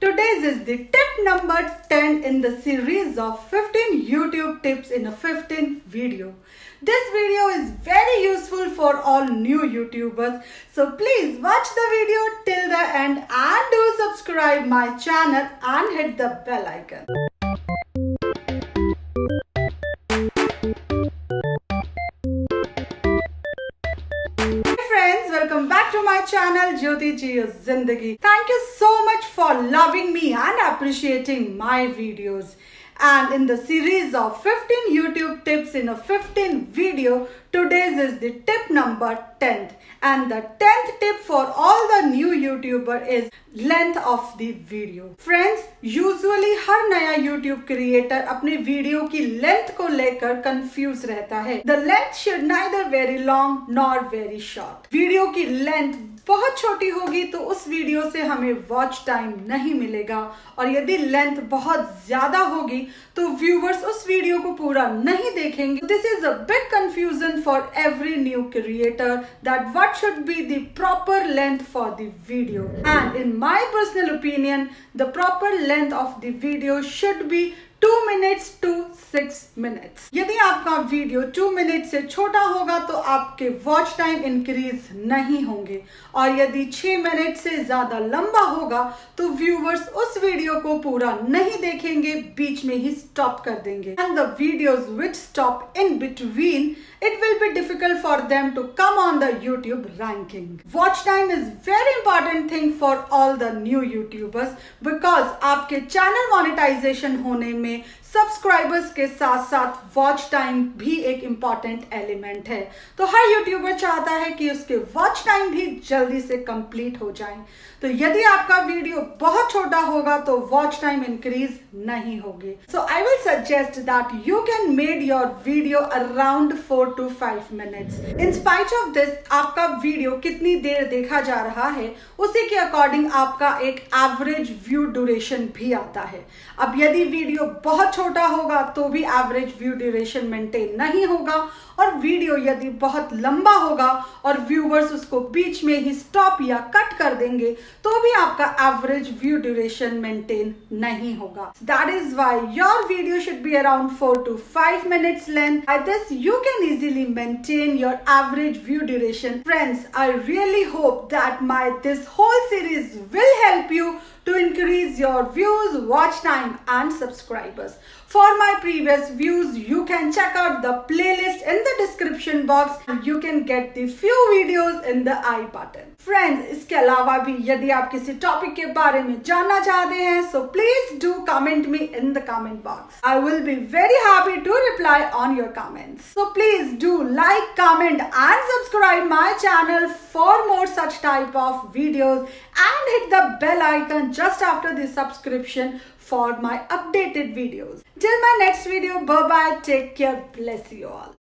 Today's is the tip number 10 in the series of 15 YouTube tips in a 15 video. This video is very useful for all new YouTubers. So please watch the video till the end and do subscribe my channel and hit the bell icon. Welcome back to my channel jyoti ji zindagi. Thank you so much for loving me and appreciating my videos and in the series of 15 YouTube tips in a 15 video, today's is the tip number 10th. And the 10th tip for all the new YouTuber is length of the video. Friends, usually हर नया YouTube creator अपने video की length को लेकर confuse रहता है The length should neither very long nor very short. Video की length बहुत छोटी होगी तो उस वीडियो से हमें वॉच टाइम नहीं मिलेगा। और यदि लेंथ बहुत ज़्यादा होगी तो व्यूवर्स उस वीडियो को पूरा नहीं देखेंगे। This is a big confusion for every new creator that what should be the proper length for the video and in my personal opinion the proper length of the video should be two minutes to six minutes. यदि आपका video to minute से छोटा होगा तो आपके watch time increase नहीं होंगे। और यदि छह मिनट से ज़्यादा लंबा होगा तो व्यूवर्स उस वीडियो को पूरा नहीं देखेंगे, बीच में ही स्टॉप कर देंगे। And the videos which stop in between it will be difficult for them to come on the YouTube ranking watch time is very important thing for all the new YouTubers because आपके channel monetisation होने में में subscribers के साथ साथ watch time भी एक important element है। तो हर यूट्यूबर चाहता है कि उसके वॉच टाइम भी जल्दी से कंप्लीट हो जाए। तो यदि आपका वीडियो बहुत छोटा होगा तो वॉच टाइम इंक्रीज नहीं होगी। So I will suggest that you can made your video around four to five minutes in spite of this आपका वीडियो कितनी देर देखा जा रहा है, उसी के अकॉर्डिंग आपका एक एवरेज व्यू ड्यूरेशन भी आता है। अब यदि वीडियो बहुत छोटा होगा तो भी एवरेज व्यू ड्यूरेशन मेंटेन नहीं होगा। और वीडियो यदि बहुत लंबा होगा और व्यूवर्स उसको बीच में ही स्टॉप या कट कर देंगे तो भी आपका एवरेज व्यू ड्यूरेशन मेंटेन नहीं होगा। That is why your video should be around four to five minutes length by this you can easily maintain your average view duration friends I really hope that my this whole series will help you to increase your views, watch time and subscribers. For my previous views, you can check out the playlist in the description box and you can get the few videos in the i button. Friends, इसके अलावा भी यदि आप किसी topic के बारे में जानना चाहते हैं so please do comment me in the comment box. I will be very happy to reply on your comments. So please do like, comment and subscribe my channel for more such type of videos and hit the bell icon just after the subscription for my updated videos. Till my next video, bye bye, take care, bless you all.